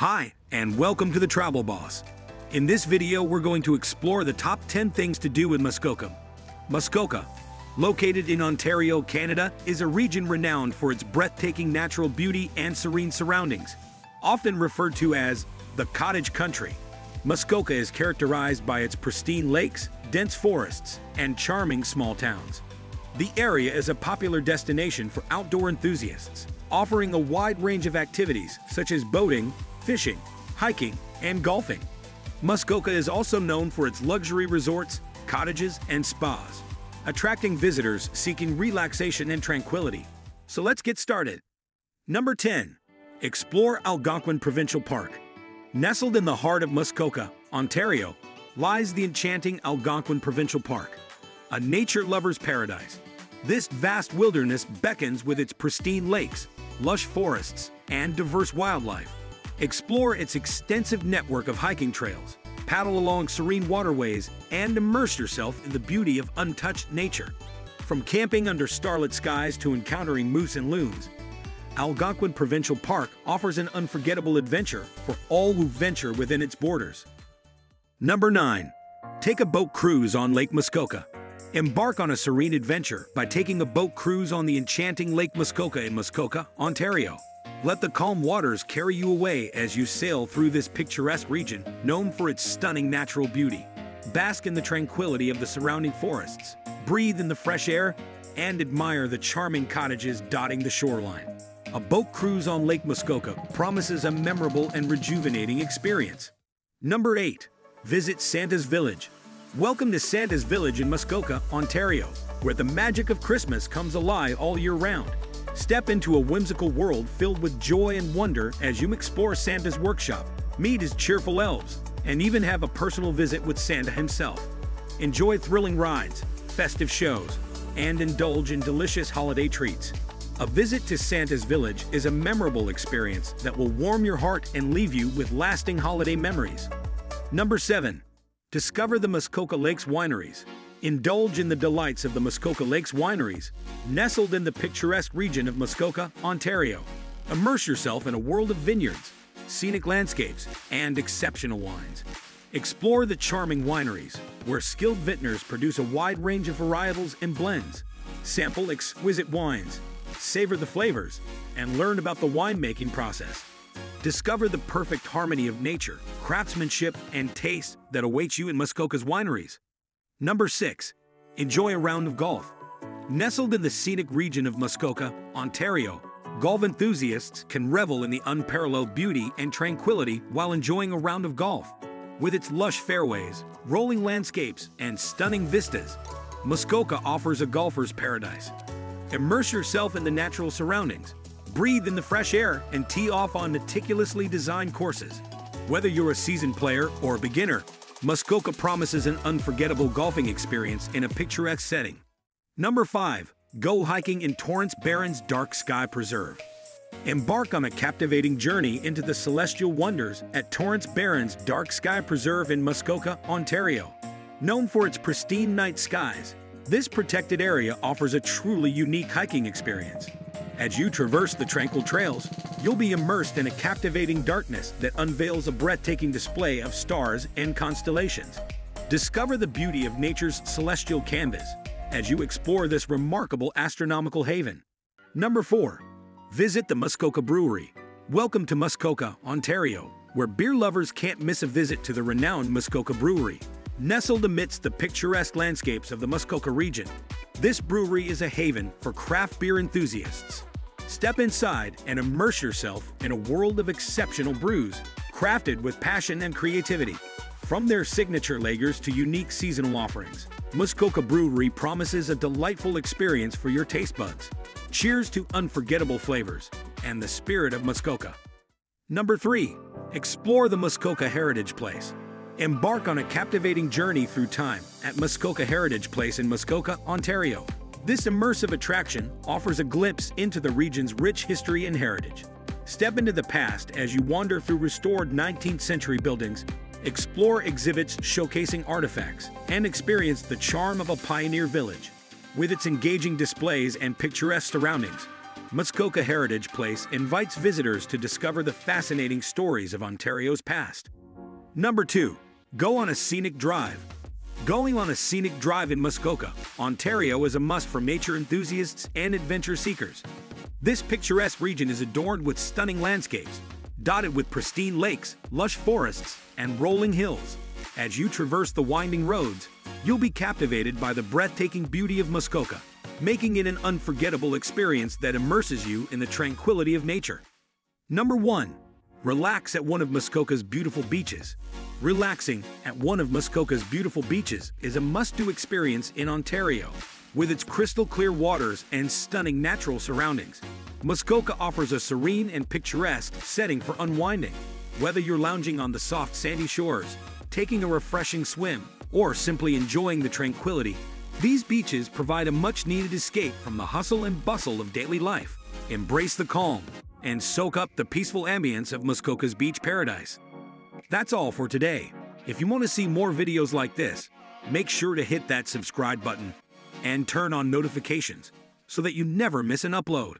Hi, and welcome to the Travel Boss. In this video, we're going to explore the top 10 things to do in Muskoka. Muskoka, located in Ontario, Canada, is a region renowned for its breathtaking natural beauty and serene surroundings. Often referred to as the cottage country, Muskoka is characterized by its pristine lakes, dense forests, and charming small towns. The area is a popular destination for outdoor enthusiasts, offering a wide range of activities such as boating, fishing, hiking, and golfing. Muskoka is also known for its luxury resorts, cottages, and spas, attracting visitors seeking relaxation and tranquility. So let's get started. Number 10. Explore Algonquin Provincial Park. Nestled in the heart of Muskoka, Ontario, lies the enchanting Algonquin Provincial Park, a nature lover's paradise. This vast wilderness beckons with its pristine lakes, lush forests, and diverse wildlife. Explore its extensive network of hiking trails, paddle along serene waterways, and immerse yourself in the beauty of untouched nature. From camping under starlit skies to encountering moose and loons, Algonquin Provincial Park offers an unforgettable adventure for all who venture within its borders. Number 9. Take a boat cruise on Lake Muskoka. Embark on a serene adventure by taking a boat cruise on the enchanting Lake Muskoka in Muskoka, Ontario. Let the calm waters carry you away as you sail through this picturesque region known for its stunning natural beauty. Bask in the tranquility of the surrounding forests, breathe in the fresh air, and admire the charming cottages dotting the shoreline. A boat cruise on Lake Muskoka promises a memorable and rejuvenating experience. Number 8. Visit Santa's Village. Welcome to Santa's Village in Muskoka, Ontario, where the magic of Christmas comes alive all year round. Step into a whimsical world filled with joy and wonder as you explore Santa's workshop, meet his cheerful elves, and even have a personal visit with Santa himself. Enjoy thrilling rides, festive shows, and indulge in delicious holiday treats. A visit to Santa's Village is a memorable experience that will warm your heart and leave you with lasting holiday memories. Number 7. Discover the Muskoka Lakes Wineries. Indulge in the delights of the Muskoka Lakes Wineries, nestled in the picturesque region of Muskoka, Ontario. Immerse yourself in a world of vineyards, scenic landscapes, and exceptional wines. Explore the charming wineries, where skilled vintners produce a wide range of varietals and blends. Sample exquisite wines, savor the flavors, and learn about the winemaking process. Discover the perfect harmony of nature, craftsmanship, and taste that awaits you in Muskoka's wineries. Number 6. Enjoy a round of golf. Nestled in the scenic region of Muskoka, Ontario, golf enthusiasts can revel in the unparalleled beauty and tranquility while enjoying a round of golf. With its lush fairways, rolling landscapes, and stunning vistas, Muskoka offers a golfer's paradise. Immerse yourself in the natural surroundings, breathe in the fresh air, and tee off on meticulously designed courses. Whether you're a seasoned player or a beginner, Muskoka promises an unforgettable golfing experience in a picturesque setting. Number 5. Go hiking in Torrance Barrens Dark Sky Preserve. Embark on a captivating journey into the celestial wonders at Torrance Barrens Dark Sky Preserve in Muskoka, Ontario. Known for its pristine night skies, this protected area offers a truly unique hiking experience. As you traverse the tranquil trails, you'll be immersed in a captivating darkness that unveils a breathtaking display of stars and constellations. Discover the beauty of nature's celestial canvas as you explore this remarkable astronomical haven. Number 4. Visit the Muskoka Brewery. Welcome to Muskoka, Ontario, where beer lovers can't miss a visit to the renowned Muskoka Brewery. Nestled amidst the picturesque landscapes of the Muskoka region, this brewery is a haven for craft beer enthusiasts. Step inside and immerse yourself in a world of exceptional brews, crafted with passion and creativity. From their signature lagers to unique seasonal offerings, Muskoka Brewery promises a delightful experience for your taste buds. Cheers to unforgettable flavors and the spirit of Muskoka. Number 3. Explore the Muskoka Heritage Place. Embark on a captivating journey through time at Muskoka Heritage Place in Muskoka, Ontario. This immersive attraction offers a glimpse into the region's rich history and heritage. Step into the past as you wander through restored 19th century buildings, explore exhibits showcasing artifacts, and experience the charm of a pioneer village. With its engaging displays and picturesque surroundings, Muskoka Heritage Place invites visitors to discover the fascinating stories of Ontario's past. Number 2. Go on a scenic drive. Going on a scenic drive in Muskoka, Ontario is a must for nature enthusiasts and adventure seekers. This picturesque region is adorned with stunning landscapes, dotted with pristine lakes, lush forests, and rolling hills. As you traverse the winding roads, you'll be captivated by the breathtaking beauty of Muskoka, making it an unforgettable experience that immerses you in the tranquility of nature. Number 1. Relax at one of Muskoka's beautiful beaches. Relaxing at one of Muskoka's beautiful beaches is a must-do experience in Ontario. With its crystal clear waters and stunning natural surroundings, Muskoka offers a serene and picturesque setting for unwinding. Whether you're lounging on the soft sandy shores, taking a refreshing swim, or simply enjoying the tranquility, these beaches provide a much-needed escape from the hustle and bustle of daily life. Embrace the calm and soak up the peaceful ambience of Muskoka's beach paradise. That's all for today. If you want to see more videos like this, make sure to hit that subscribe button and turn on notifications so that you never miss an upload.